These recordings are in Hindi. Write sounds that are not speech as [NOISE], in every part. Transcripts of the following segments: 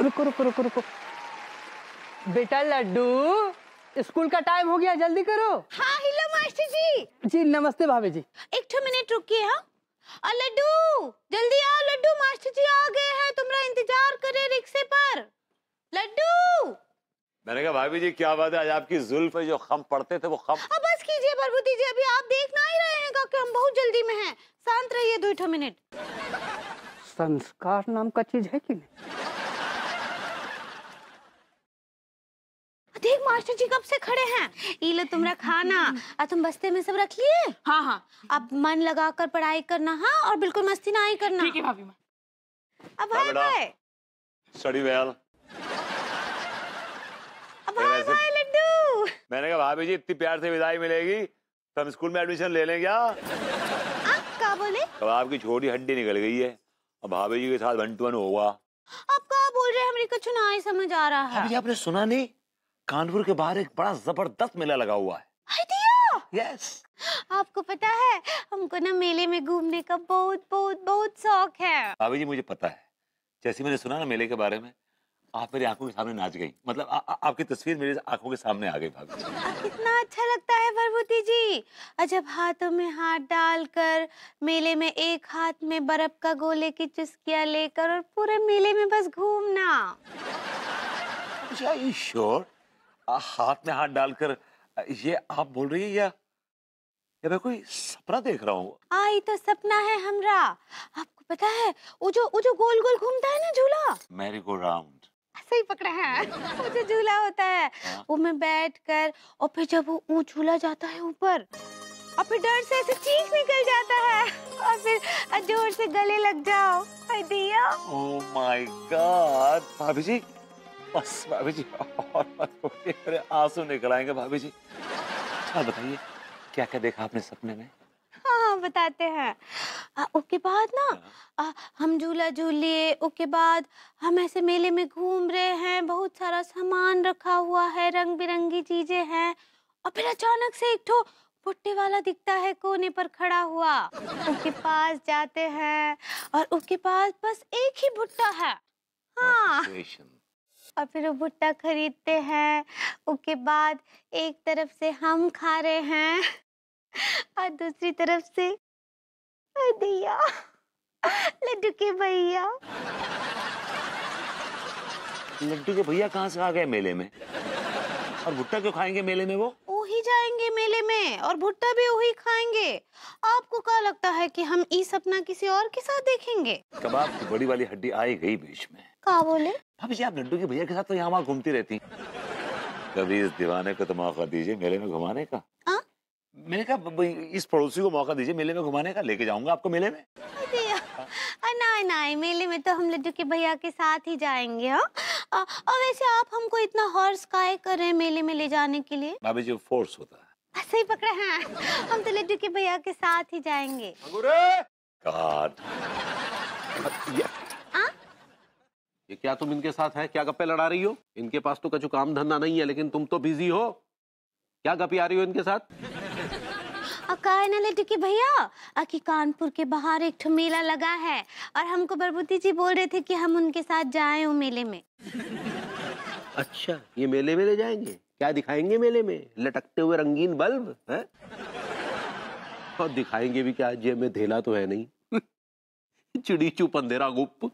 रुको रुको रुको रुको। बेटा लड्डू स्कूल का टाइम हो गया जल्दी करो। हाँ हेलो मास्टर जी। जी नमस्ते भाभी जी। एक ठो मिनट रुकिए हाँ। और लड्डू जल्दी आओ लड्डू। मास्टर जी आ गए हैं तुम्हारा इंतज़ार करे रिक्शे पर। लड्डू। मैंने कहा भाभी जी क्या बात है? आज आपकी जुल्फ पे जो खम पड़ते थे वो खम अब बस कीजिए प्रभुति जी अभी आप देख ना ही रहे हैं का कि हम बहुत जल्दी में हैं। शांत रहिए दो मिनट। संस्कार नाम का चीज़ है कि नहीं? देख मास्टर जी कब से खड़े हैं? ये लो तुम्हारा खाना और तुम बस्ते में सब रख लिए? हाँ हाँ। अब मन लगा कर पढ़ाई करना हाँ और बिल्कुल मस्ती ना ही करना। ठीक है भाभी अब हाँ बाय स्टडी वेल अब बाय वैसे- बाय लड्डू। मैंने कहा भाभी जी इतनी प्यार से विदाई मिलेगी तो हम स्कूल में एडमिशन ले लें क्या? आप क्या बोले? अब आपकी छोटी हड्डी निकल गई है अब भाभी जी के साथ वन टू वन होगा। आप क्या बोल रहे हैं? हमारी कुछ ना ही समझ आ रहा है। आपने सुना नहीं? कानपुर के बाहर एक बड़ा ज़बरदस्त मेला लगा हुआ है। यस आपको पता है हमको ना मेले में घूमने का बहुत बहुत बहुत शौक है। भाभी जी मुझे पता है। जैसे मैंने सुना ना मेले के बारे में आप मेरी आँखों के सामने नाच गई। मतलब आ, आ, आपकी तस्वीर मेरी आँखों के सामने आ गई भाभी कितना अच्छा लगता है प्रभुति जी। और जब हाथों में हाथ डालकर मेले में एक हाथ में बर्फ़ का गोले की चुस्किया लेकर और पूरे मेले में बस घूमना। श्योर हाथ में हाथ डालकर ये आप बोल रही है या या मैं कोई सपना देख रहा हूँ? आई तो सपना है हमरा। आपको पता है वो जो वो जो गोल गोल घूमता है ना झूला? मैरी गो राउंड सही पकड़ा है। वो जो झूला होता है हाँ। वो में बैठ कर और फिर जब वो झूला जाता है ऊपर और फिर डर से ऐसे चीख निकल जाता है और फिर ज़ोर से गले लग जाओ। हाय दिया। ओह माय गॉड भाभी जी। बस भाभी जी और मत बोलिए, मेरे आँसू निकल आएँगे भाभी जी। अच्छा बताइए क्या क्या देखा आपने सपने में? हाँ बताते हैं। आ, उसके बाद ना आ, हम झूला झूल लिए उसके बाद हम ऐसे मेले में घूम रहे हैं बहुत सारा सामान रखा हुआ है रंग बिरंगी चीज़ें हैं और फिर अचानक से एक ठो भुट्टे वाला दिखता है कोने पर खड़ा हुआ। उसके पास जाते हैं और उसके पास बस एक ही भुट्टा है। हाँ. और फिर वो भुट्टा खरीदते हैं। उसके बाद एक तरफ़ से हम खा रहे हैं और दूसरी तरफ़ से भैया लड्डू के भैया। लड्डू के भैया कहाँ से आ गए मेले में? और भुट्टा क्यों खाएँगे मेले में वो? वही जाएँगे मेले में और भुट्टा भी वही खाएँगे। आपको क्या लगता है कि हम ई सपना किसी और के साथ देखेंगे? कबाब की बड़ी वाली हड्डी आई गई बीच में। कहा बोले? भाभी जी आप लड्डू के भैया के साथ तो यहाँ वहाँ घूमती रहती कभी इस दीवाने को तो मौका दीजिए मेले में घुमाने का। हाँ? मैंने कहा "ब- ब- इस पड़ोसी को मौका दीजिए मेले में घुमाने का लेके जाऊँगा आपको मेले में। नहीं नहीं मेले में तो हम लड्डू के भैया के साथ ही जाएँगे हाँ? अ, और वैसे आप हमको इतना हॉर्स काय कर रहे हैं मेले में ले जाने के लिए? भाभी जी फोर्स होता है। सही पकड़े हैं। हम तो लड्डू के भैया के साथ ही जाएँगे। God. ये क्या तुम इनके साथ है? क्या गप्पे लड़ा रही हो? इनके पास तो कछु काम धंधा नहीं है लेकिन तुम तो बिज़ी हो। क्या गपी आ रही हो इनके साथ? [LAUGHS] के भैया अ, कि कानपुर के बाहर एक मेला लगा है और हमको बरबूती जी बोल रहे थे कि हम उनके साथ जाए मेले में। [LAUGHS] अच्छा ये मेले में ले जाएँगे? क्या दिखाएँगे मेले में? लटकते हुए रंगीन बल्ब है? और दिखाएँगे भी क्या जेब में धेला तो है नहीं। [LAUGHS] चिड़ी चुप अंधेरा गुप ए,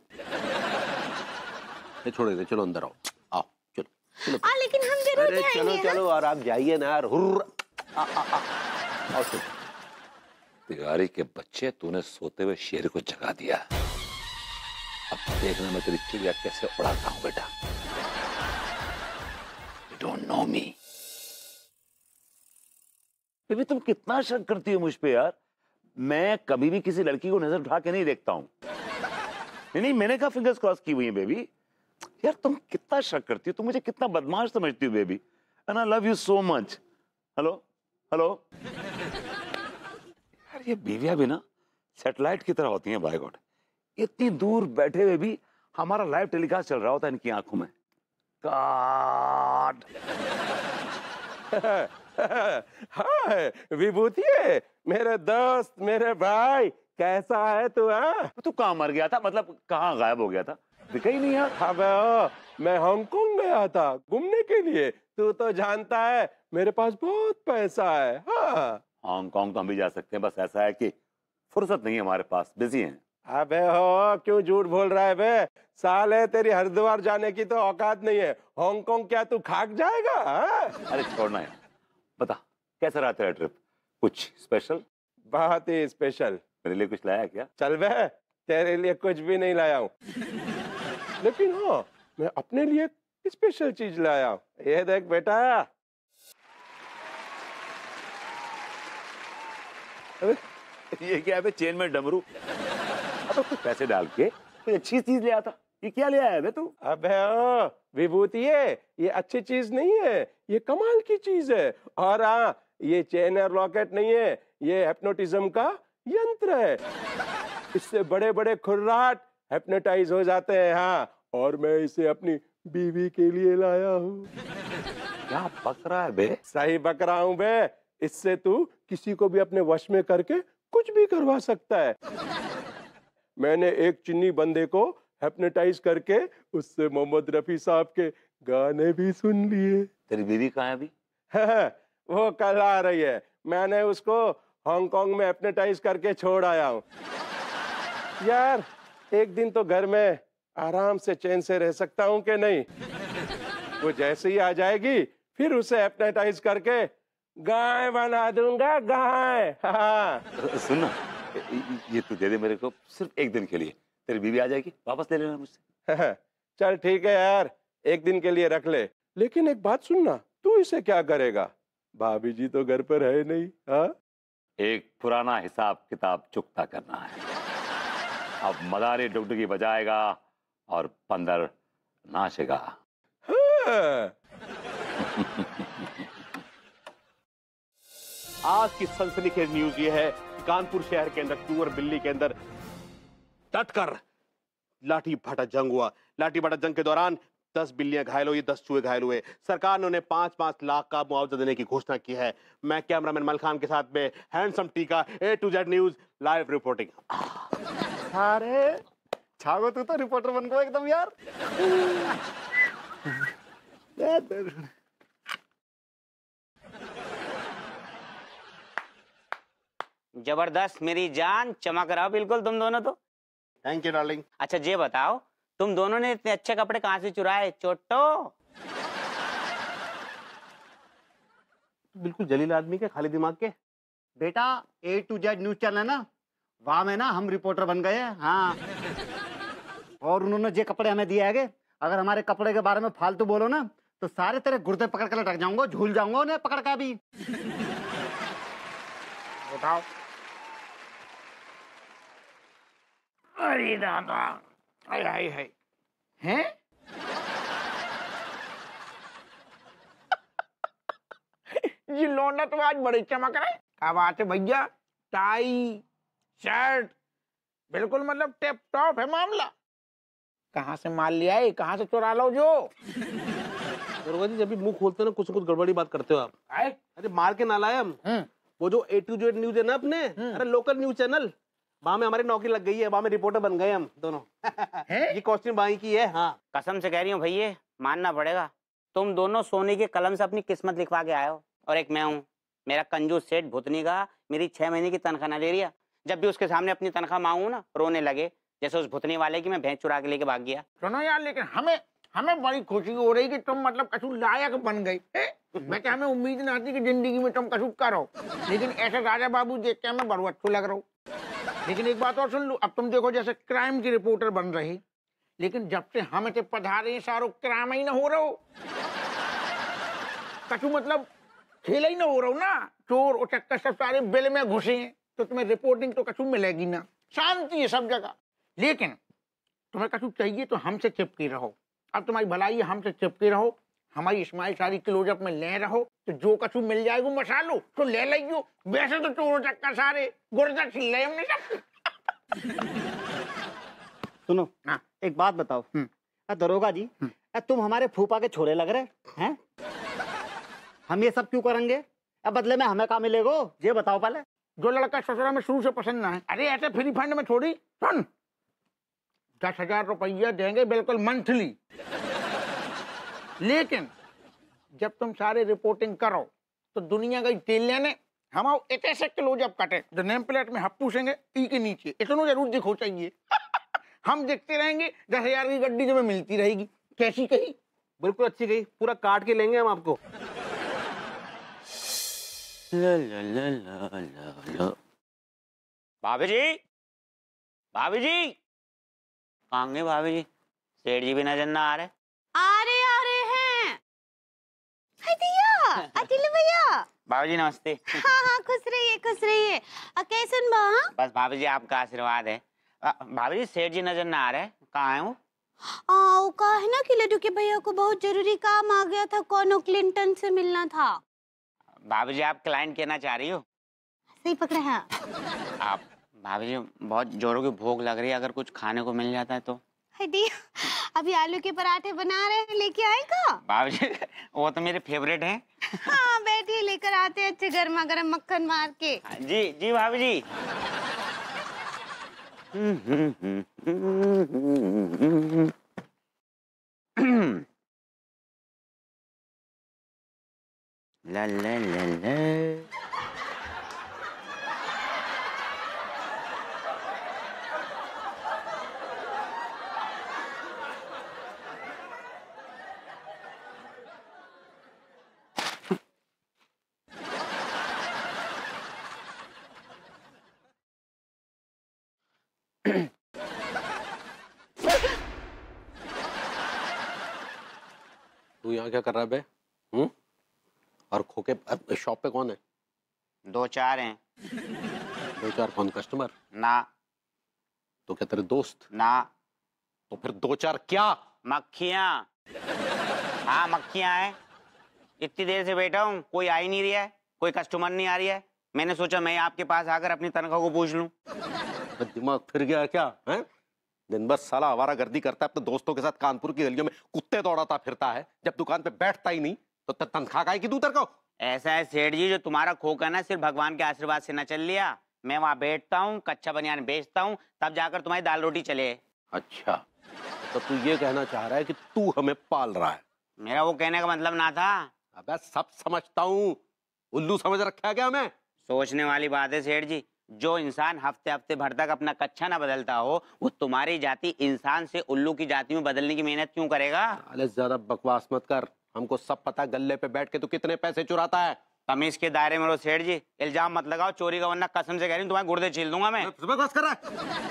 छोड़े दे चलो अंदर आओ। आओ चलो चलो। आ, लेकिन हम ज़रूर अरे चलो? चलो और आप जाइए ना यार हुर्र। आ, आ, आ, तिवारी के बच्चे तूने सोते हुए शेर को जगा दिया। अब देखना मैं तेरी चिड़िया कैसे उड़ाता हूँ बेटा। You don't know me baby तुम कितना शक करती हो मुझ पे यार। मैं कभी भी किसी लड़की को नज़र उठा के नहीं देखता हूँ। नहीं नहीं मैंने कहा फिंगर्स क्रॉस की हुई है बेबी। यार, तुम कितना शक करती हो? तुम मुझे कितना बदमाश समझती हो baby and I love you so much hello hello यार, ये बीवियाँ भी ना सेटेलाइट की तरह होती हैं बाय गॉड इतनी दूर बैठे हुए भी हमारा लाइव टेलीकास्ट चल रहा होता है इनकी आँखों में। गॉड हाय विभूति मेरे दोस्त, मेरे भाई, कैसा है तू हाँ? तू कहाँ मर गया था? मतलब कहाँ गायब हो गया था? दिखा ही नहीं यार अबे ओ, मैं हांगकांग गया था घूमने के लिए। तू तो जानता है मेरे पास बहुत पैसा है। हाँ। हांगकांग तो हम भी जा सकते हैं बस ऐसा है कि फुर्सत नहीं है हमारे पास बिज़ी हैं। अबे हो क्यों झूठ बोल रहा है बे? साले तेरी हरिद्वार जाने की तो औकात नहीं है। हांगकांग क्या तू खाक जाएगा हाँ? अरे छोड़ना है बता कैसा रहा तेरा ट्रिप कुछ स्पेशल बहुत ही स्पेशल मेरे लिए कुछ लाया क्या? चल बे तेरे लिए कुछ भी नहीं लाया हूँ। लेकिन हाँ मैं अपने लिए स्पेशल चीज़ लाया हूँ। ये देख बेटा। ये क्या है? चेन में डमरू। पैसे डाल के कोई अच्छी चीज़ ले आता। ये क्या ले आया तू? अबे ओ विभूति है। ये अच्छी चीज़ नहीं है। ये कमाल की चीज़ है। और हाँ ये चेन और लॉकेट नहीं है। ये हेप्नोटिज्म का यंत्र है। इससे बड़े बड़े खुर्राट हेप्नोटाइज हो जाते हैं हाँ। और मैं इसे अपनी बीवी के लिए लाया हूँ। क्या बक रहा है बे? सही बकरा हूँ बे। इससे तू किसी को भी अपने वश में करके कुछ भी करवा सकता है। मैंने एक चिन्नी बंदे को हेप्नोटाइज करके उससे मोहम्मद रफी साहब के गाने भी सुन लिए। तेरी बीवी कहाँ है अभी? वो कल आ रही है। मैंने उसको हांगकांग में हेप्नोटाइज करके छोड़ आया हूँ। यार एक दिन तो घर में आराम से चैन से रह सकता हूँ कि नहीं? वो जैसे ही आ जाएगी फिर उसे हेप्नोटाइज करके गाय बना दूँगा गाय। हाँ सुन ना ये तू दे दे मेरे को सिर्फ़ एक दिन के लिए। तेरी बीवी आ जाएगी वापस ले लेना मुझसे। चल ठीक है यार एक दिन के लिए रख ले। लेकिन एक बात सुनना तू इसे क्या करेगा? भाभी जी तो घर पर है नहीं हाँ? एक पुराना हिसाब किताब चुकता करना है। अब मदारी डुगडुगी बजाएगा और पंदर नाचेगा। हाँ। आज की सनसनीखेज न्यूज़ ये है कानपुर शहर के अंदर कुंवर बिल्ली के अंदर डटकर लाठी भाटा जंग हुआ। लाठी भाटा जंग के दौरान दस बिल्लियाँ घायल हुई दस चूहे घायल हुए। सरकार ने उन्हें पाँच पाँच लाख का मुआवजा देने की घोषणा की है। मैं कैमरामैन मल खान के साथ में हैंडसम टीका A to Z news live reporting. अरे छागो तू तो रिपोर्टर बन गया एकदम यार। ज़बरदस्त मेरी जान चमक रहा हो बिल्कुल तुम दोनों तो। थैंक यू डार्लिंग अच्छा ये बताओ तुम दोनों ने इतने अच्छे कपड़े कहाँ से चुराए चोटो? बिल्कुल जलील आदमी के खाली दिमाग के। बेटा A to Z news channel है ना? वहाँ में ना हम रिपोर्टर बन गए हैं हाँ। और उन्होंने जो कपड़े हमें दिए है अगर हमारे कपड़े के बारे में फालतू बोलो ना तो सारे तेरे गुर्दे पकड़ के लटक जाऊँगा, झूल जाऊँगा उन्हें पकड़ के अभी। बताओ अरे दादा हाय हाय हाय हैं? ये लौंडा तो आज बड़े चमक रहे क्या बात है भैया? टाई, शर्ट, बिल्कुल मतलब टेप टॉप है मामला। कहाँ से माल लिया है कहाँ से चुरा लो जो? दरोगा जी जब भी मुँह खोलते हो ना कुछ कुछ गड़बड़ी बात करते हो आप। आए। अरे मार के ना लाए हम हम्म। वो जो ए टू जेड न्यूज़ है ना अपने अरे लोकल न्यूज़ चैनल वहाँ में हमारी नौकरी लग गई है वहाँ में रिपोर्टर बन गए हम दोनों। [LAUGHS] ये कॉस्ट्यूम बाई की है हाँ। कसम से कह रही हूँ भैया मानना पड़ेगा। तुम दोनों सोने के कलम से अपनी किस्मत लिखवा के आए हो। और एक मैं हूँ। मेरा कंजूस सेठ भुतनी का मेरी छह महीने की तनख्वाह ना ले रिया जब भी उसके सामने अपनी तनख्वाह मांगू ना रोने लगे। जैसे उस भुतनी वाले की मैं भैंस चुरा के लेके भाग गया। सुनो यार, लेकिन हमें हमें बड़ी खुशी हो रही कि तुम मतलब कछु लायक बन गई। मैं क्या, हमें उम्मीद ना थी कि ज़िंदगी में तुम कछु करो। लेकिन ऐसे राजा बाबू देख के हमें बड़ू अच्छू लग रहा। हूँ लेकिन एक बात और सुन लो, अब तुम देखो जैसे क्राइम की रिपोर्टर बन रही। लेकिन जब से हम इतने पधारे सारो क्राइम ही ना हो रहा। हो कछु मतलब खेल ही ना हो रहा हो ना। चोर उचक्कर सब सारे बिल में घुसे हैं तो तुम्हें रिपोर्टिंग तो कछु मिलेगी ना। शांति है सब जगह। लेकिन तुम्हें कछु चाहिए तो हमसे चिपके रहो। अब तुम्हारी भलाई है हमसे चिपके रहो। हमारी स्माइल सारी क्लोजअप में ले रहो। तो जो कछु मिल जाए वो मसालो तो ले लियो वैसे तो चोर चक्कर सारे गुर्दा छिल रहे हमने सब। [LAUGHS] सुनो हाँ। एक बात बताओ। हम्म। दरोगा जी अ, तुम हमारे फूफा के छोरे लग रहे हैं? हम ये सब क्यों करेंगे? अब बदले में हमें क्या मिलेगा? ये बताओ पहले। जो लड़का ससुरा में शुरू से पसंद ना है। अरे ऐसे फ्री फंड में छोड़ी सुन दस हज़ार रुपया देंगे बिल्कुल मंथली। लेकिन जब तुम सारे रिपोर्टिंग करो तो दुनिया का तेल लेने हम आओ एक ऐसे किलो जब कटे तो नेम प्लेट में हम पूछेंगे ई के नीचे इतना ज़रूर दिखो चाहिए हम देखते रहेंगे दस हज़ार की गड्डी जो मिलती रहेगी। कैसी कही? बिल्कुल अच्छी गई पूरा काट के लेंगे हम आपको। ला ला ला ला ला ला। भाभी जी? भाभी जी? गए भाभी जी। सेठ जी भी नज़र ना आ रहे। आ रहे आ रहे हैं दिया भैया। [LAUGHS] भाभी जी नमस्ते। [LAUGHS] हाँ हाँ खुश रहिए खुश रहिए। हाँ? बस भाभी जी आपका आशीर्वाद है। भाभी जी सेठ जी नज़र ना आ रहे। कहाँ है वो? आ, वो कहा है ना कि लड्डू के भैया को बहुत ज़रूरी काम आ गया था कोनो क्लिंटन से मिलना था। भाभी जी आप क्लाइंट कहना चाह रही हो? सही पकड़े है। आप भाभी जी बहुत जोरों की भूख लग रही है अगर कुछ खाने को मिल जाता है तो। अभी आलू के पराठे बना रहे हैं लेके आए का भाभी जी वो तो मेरे फेवरेट हैं। हाँ बैठिए लेकर आते हैं अच्छे गर्मा गर्म मक्खन मार के। जी जी भाभी जी। ला ला ला ला। तू यहाँ क्या कर रहा है बे? हम्म? और खोके शॉप पे कौन है? दो चार हैं। दो चार कौन? कस्टमर ना। तो क्या तेरे दोस्त? ना। तो फिर दो चार क्या? मक्खियाँ। हाँ मक्खियाँ हैं। इतनी देर से बैठा हूँ कोई आ ही नहीं रहा है कोई कस्टमर नहीं आ रही है। मैंने सोचा मैं आपके पास आकर अपनी तनख्वाह को पूछ लूँ। तो दिमाग फिर गया क्या है? दिन भर साला आवारा गर्दी करता है अपने दोस्तों के साथ कानपुर की गलियों में कुत्ते दौड़ाता फिरता है। जब दुकान पे बैठता ही नहीं तो त- तनख्वाह काय की तू को? ऐसा है सेठ जी जो तुम्हारा खोका ना सिर्फ़ भगवान के आशीर्वाद से न चल लिया। मैं वहाँ बैठता हूँ कच्चा बनियान बेचता हूँ तब जाकर तुम्हारी दाल रोटी चले। अच्छा तो तू ये कहना चाह रहा है कि तू हमें पाल रहा है? मेरा वो कहने का मतलब ना था। अबे सब समझता हूँ। उल्लू समझ रखा है क्या मैं सोचने वाली बात है सेठ जी जो इंसान हफ़्ते हफ़्ते भर तक अपना कच्छा ना बदलता हो वो तुम्हारी जाति इंसान से उल्लू की जाति में बदलने की मेहनत क्यों करेगा? अरे ज़्यादा बकवास मत कर। हमको सब पता है, गल्ले पे बैठ के तू कितने पैसे चुराता है। तमीज के दायरे में रहो सेठ जी। इल्ज़ाम मत लगाओ चोरी का वरना कसम से कह रही हूँ तुम्हारे गुर्दे छील दूँगा मैं। बकवास कर रहा है?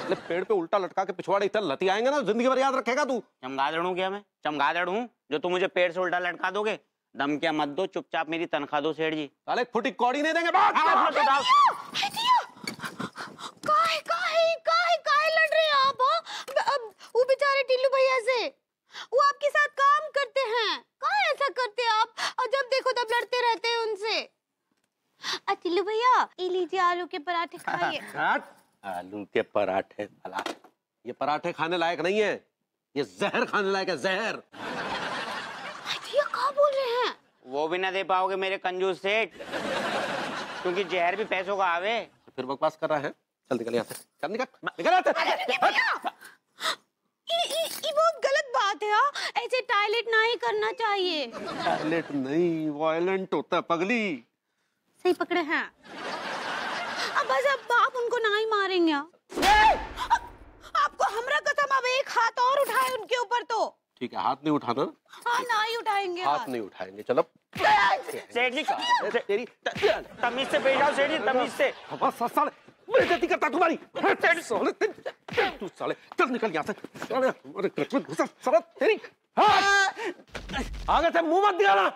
अरे पेड़ पे उल्टा लटका के पिछवाड़े इतना लती आएँगे ना ज़िंदगी भर याद रखेगा तू। चमगादड़ हूँ क्या मैं? चमगादड़ हूँ? जो तुम मुझे पेड़ से उल्टा लटका दोगे? दम क्या मत दो चुपचाप मेरी तनख्वाह दो सेठ जी। साले फुटी कौड़ी नहीं देंगे बात हाँ, फुटी दाओ। हाय दिया काहे काहे काहे काहे लड़ रहे हैं आप हाँ? अब वो बेचारे टिल्लू भैया से वो आपके साथ काम करते हैं। काहे ऐसा करते हैं आप? और जब देखो तब लड़ते रहते हैं उनसे। अ, टिल्लू भैया ये लीजिए आलू के पराठे खाइए। [LAUGHS] आलू के पराठे भला। ये पराठे खाने लायक नहीं है। ये जहर खाने लायक है जहर। कहाँ बोल रहे हैं? वो भी ना दे पाओगे मेरे कंजूस सेठ क्योंकि जहर भी पैसों का आवे। फिर बकवास कर रहा है। चल निकल यहाँ से। चल निकल। निकल ये बहुत गलत बात है हाँ। ऐसे टॉयलेट ना ही करना चाहिए। टॉयलेट नहीं वायलेंट होता है पगली। सही पकड़े हैं। अब बस अब आप उनको ना ही मारेंगे हाँ? आपको हमरा कसम अब एक हाथ और उठाए उनके ऊपर तो। ठीक है हाथ नहीं उठाना। हाँ ना ही उठाएँगे हाथ नहीं उठाएँगे चलो। सेठ जी तेरी तमीज से पेश आओ सेठ जी तमीज से। बस साले बेइज्जती करता तुम्हारी। साले तू साले, चल निकल यहाँ से। साले हमारे में घुसा साला, तेरी हाँ! आगे से मुँह मत दिखाना।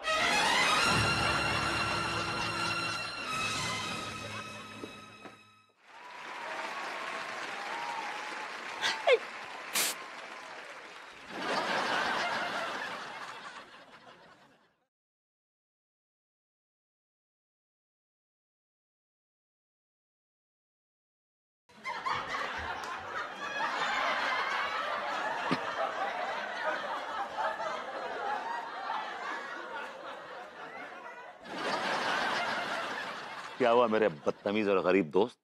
क्या हुआ मेरे बदतमीज और गरीब दोस्त?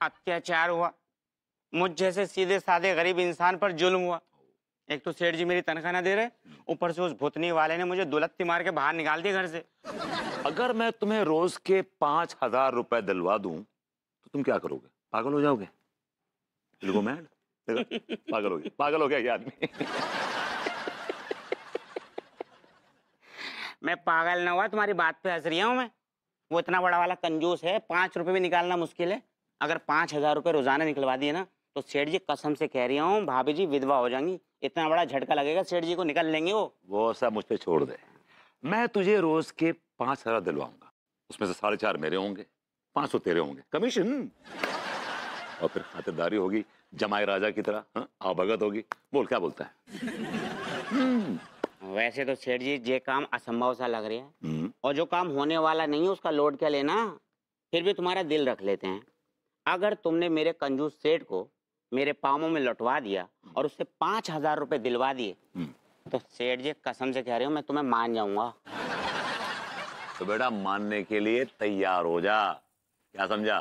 अत्याचार हुआ? मुझ जैसे सीधे साधे गरीब इंसान पर जुल्म हुआ। एक तो सेठ जी मेरी तनख्वाह ना दे रहे ऊपर से उस भुतनी वाले ने मुझे दुलत्ती मार के बाहर निकाल दिया घर से। अगर मैं तुम्हें रोज के पाँच हज़ार रुपए दिलवा दूँ तो तुम क्या करोगे? पागल हो जाओगे? मैड पागल हो गया। पागल हो गया ये आदमी। [LAUGHS] मैं पागल ना हुआ तुम्हारी बात पे हंस रही हूँ मैं। वो इतना बड़ा वाला कंजूस है, पाँच रुपए भी निकालना मुश्किल है। अगर पाँच हज़ार रुपये रोज़ाना निकलवा दिए ना तो सेठ जी कसम से कह रही हूँ, भाभी जी विधवा हो जाएँगी। इतना बड़ा झटका लगेगा, सेठ जी को निकल लेंगे वो। वो सब मुझ पे छोड़ दे। मैं तुझे रोज के पाँच हज़ार दिलवाऊँगा। उसमें से साढ़े चार मेरे होंगे, पाँच सौ तेरे होंगे। कमीशन? और फिर खातिरदारी होगी जमाई राजा की तरह हाँ? आवभगत होगी। बोल, क्या बोलता है? वैसे तो सेठ जी ये काम असंभव सा लग रहा है। हम्म, और जो काम होने वाला नहीं है उसका लोड क्या लेना? फिर भी तुम्हारा दिल रख लेते हैं। अगर तुमने मेरे कंजूस सेठ को मेरे पामों में लौटवा दिया और उससे पाँच हज़ार रुपए दिलवा दिए हम्म। तो सेठ जी कसम से कह रहे हो मैं तुम्हें मान जाऊँगा। तो बेटा मानने के लिए तैयार हो जा। क्या समझा?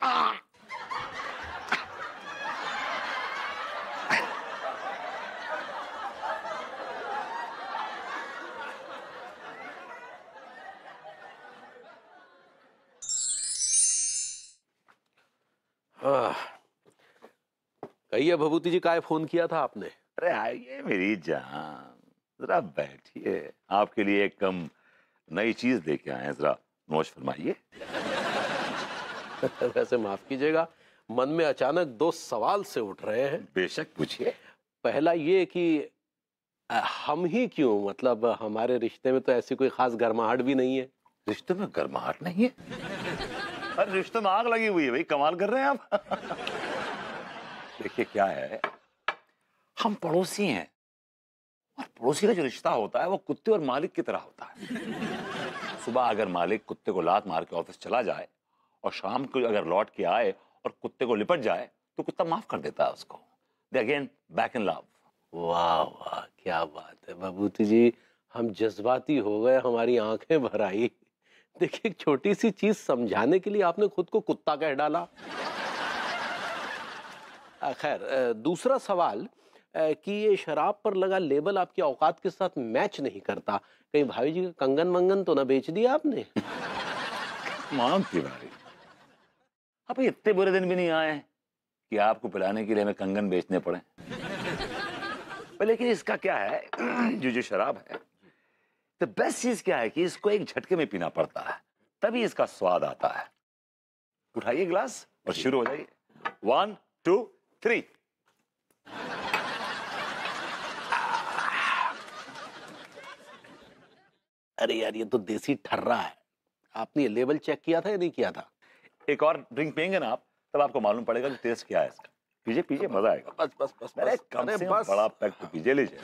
आह। कहिए भभूति जी काय फ़ोन किया था आपने? अरे आइए मेरी जान। जरा बैठिए। आपके लिए एक कम नई चीज़ लेके आए हैं। जरा नोश फरमाइए। [LAUGHS] वैसे माफ़ कीजिएगा मन में अचानक दो सवाल से उठ रहे हैं। बेशक पूछिए। पहला ये कि हम ही क्यों? मतलब हमारे रिश्ते में तो ऐसी कोई खास गर्माहट भी नहीं है। रिश्ते में गर्माहट नहीं है? अरे रिश्ते में आग लगी हुई है भाई। कमाल कर रहे हैं आप। [LAUGHS] देखिए क्या है। हम पड़ोसी हैं और पड़ोसी का जो रिश्ता होता है वो कुत्ते और मालिक की तरह होता है। सुबह अगर मालिक कुत्ते को लात मार के ऑफ़िस चला जाए और शाम को अगर लौट के आए और कुत्ते को लिपट जाए तो कुत्ता माफ़ कर देता है उसको। They again back in love वाह वाह, क्या बात है। भभूति जी, हम जज्बाती हो गए, हमारी आँखें भर आई। देखिए, एक छोटी सी चीज़ समझाने के लिए आपने खुद को कुत्ता कह डाला। खैर दूसरा सवाल कि ये शराब पर लगा लेबल आपकी औकात के साथ मैच नहीं करता। कहीं भाभी जी का कंगन मंगन तो ना बेच दिया आपने? मान तिवारी अब इतने बुरे दिन भी नहीं आए कि आपको पिलाने के लिए हमें कंगन बेचने पड़े। लेकिन इसका क्या है [CLEARS THROAT] जो जो शराब है तो बेस्ट चीज़ क्या है कि इसको एक झटके में पीना पड़ता है तभी इसका स्वाद आता है। उठाइए गिलास और शुरू हो जाइए। वन टू थ्री अरे यार ये तो देसी ठर्रा है। आपने ये लेवल चेक किया था या नहीं किया था? एक और ड्रिंक पियेंगे ना आप तब आपको मालूम पड़ेगा कि टेस्ट क्या है इसका। पीजिए पीजिए मज़ा आएगा। बस बस बस अरे कम से बस। बड़ा पैक तो पीजिए लीजिए।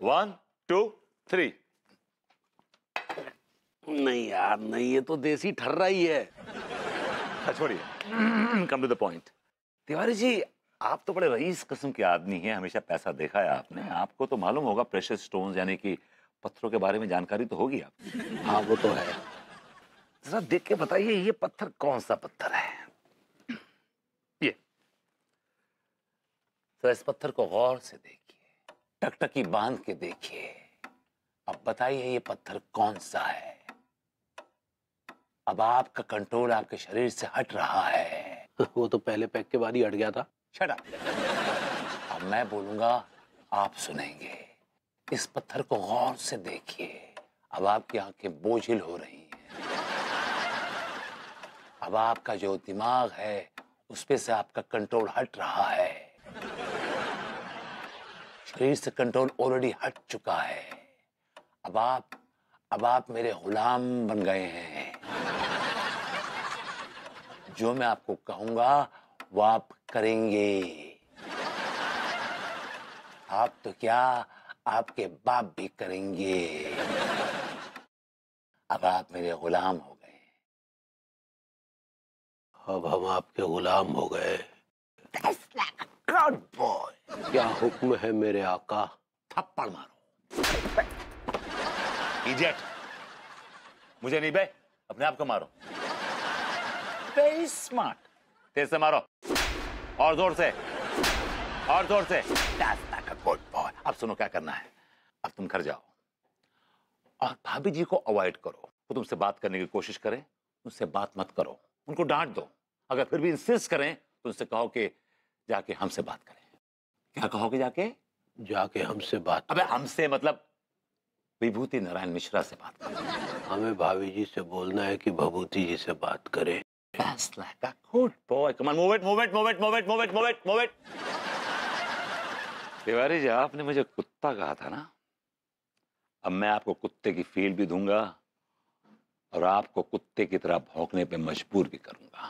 वन टू थ्री नहीं यार नहीं ये तो देसी ठर्रा ही है। हाँ, छोड़िए। Come to the point Tiwari ji आप तो बड़े रईस किस्म के आदमी हैं हमेशा पैसा देखा है आपने। आपको तो मालूम होगा प्रेशर स्टोन्स यानी कि पत्थरों के बारे में जानकारी तो होगी आप हाँ वो तो है। जरा देख के बताइए ये पत्थर कौन सा पत्थर है? [CLEARS THROAT] ये। तो इस पत्थर को गौर से देखिए। टकटकी बाँध के देखिए। अब बताइए ये पत्थर कौन सा है? अब आपका कंट्रोल आपके शरीर से हट रहा है। [LAUGHS] वो तो पहले पैक के बाद ही हट गया था। Up. अब मैं बोलूँगा आप सुनेंगे। इस पत्थर को गौर से देखिए। अब आपकी आँखें बोझिल हो रही हैं। अब आपका जो दिमाग है उस पे से आपका कंट्रोल हट रहा है। शरीर से कंट्रोल ऑलरेडी हट चुका है। अब आप अब आप मेरे गुलाम बन गए हैं। जो मैं आपको कहूँगा वो आप करेंगे। आप तो क्या आपके बाप भी करेंगे। अब आप मेरे गुलाम हो गए। अब हम आपके गुलाम हो गए। गुड बॉय क्या हुक्म है मेरे आका? थप्पड़ मारो। इडियट मुझे नहीं बे अपने आप को मारो। वेरी स्मार्ट तेज से मारो। और ज़ोर से। और ज़ोर से। Good boy. अब सुनो क्या करना है। अब तुम घर जाओ। और भाभी जी को अवॉइड करो। वो तुमसे बात करने की कोशिश करें। उनसे बात मत करो। उनको डांट दो। अगर फिर भी इंसिस्ट करें तो उनसे कहो कि जाके हमसे बात करें। क्या कहोगे जाके? जाके हमसे बात अबे हमसे मतलब विभूति नारायण मिश्रा से बात करें। हमें भाभी जी से बोलना है कि भभूति जी से बात करे। That's like a good boy. Come on, move it, move it, move it, move it, move it, move it, move it. Tiwari ji आपने मुझे कुत्ता कहा था ना अब मैं आपको कुत्ते की फील भी दूँगा और आपको कुत्ते की तरह भौंकने पे मजबूर भी करूँगा